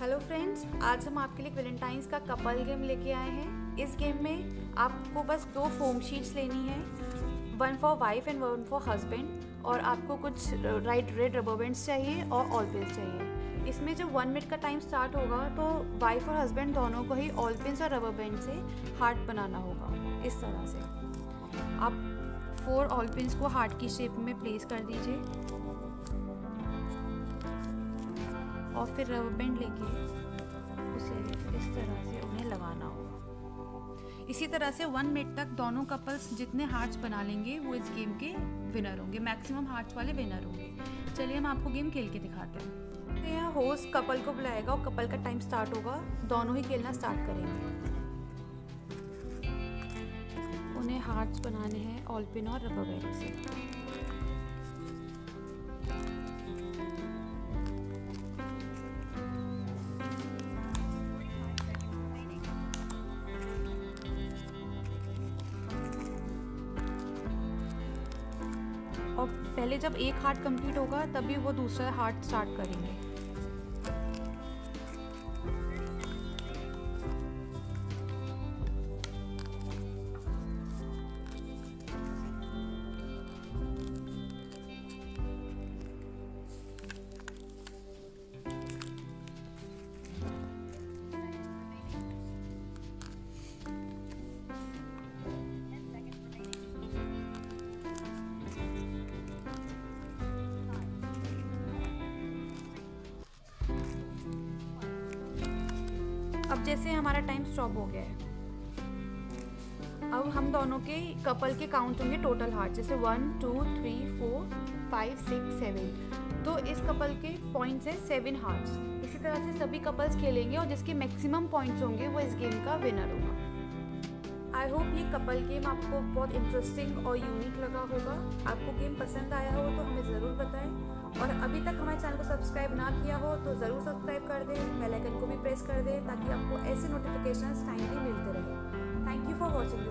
Hello friends आज हम आपके लिए वेलेंटाइंस का कपल गेम लेके आए हैं। इस गेम में आपको बस दो फोम शीट्स लेनी है। One for wife and one for husband और आपको कुछ राइट रेड रबर चाहिए और ऑल पिन्स चाहिए। इसमें जब वन मिनट का टाइम स्टार्ट होगा तो वाइफ और हस्बैंड दोनों को ही ऑल पिन्स और रबर बैंड से हार्ट बनाना होगा। इस तरह से। आप फोर ऑल पिन्स को हार्ट की शेप में प्लेस कर दीजिए। और फिर रबर बैंड लेके उसे इस तरह से उन्हें लगाना होगा। इसी तरह से वन मिनट तक दोनों कपल्स जितने हार्ट्स बना लेंगे वो इस गेम के विनर होंगे। मैक्सिमम हार्ट्स वाले विनर होंगे। चलिए हम आपको गेम खेल के दिखाते हैं। तो यहाँ होस्ट कपल को बुलाएगा और कपल का टाइम स्टार्ट होगा। दोनों ही खेलना स्टार्ट करेंगे। उन्हें हार्ट्स बनाने हैं ऑलपिन और रबर बैंड से। और पहले जब एक हार्ट कंप्लीट होगा तभी वो दूसरा हार्ट स्टार्ट करेंगे। अब जैसे हमारा टाइम स्टॉप हो गया है। अब हम दोनों के कपल के काउंट होंगे टोटल हार्ट जैसे one two three four five six seven तो इस कपल के पॉइंट्स है सेवन हार्ट्स इसी तरह से सभी कपल्स खेलेंगे और जिसके मैक्सिमम पॉइंट्स होंगे वो इस गेम का विनर होगा। आई होप ये कपल गेम आपको बहुत इंटरेस्टिंग और यूनिक लगा होगा। आपको गेम पसंद आया हो तो हमें ज़रूर अभी तक हमारे चैनल को सब्सक्राइब ना किया हो तो ज़रूर सब्सक्राइब कर दें, बेल आइकन को भी प्रेस कर दें ताकि आपको ऐसे नोटिफिकेशंस टाइमली मिलते रहे। Thank you for watching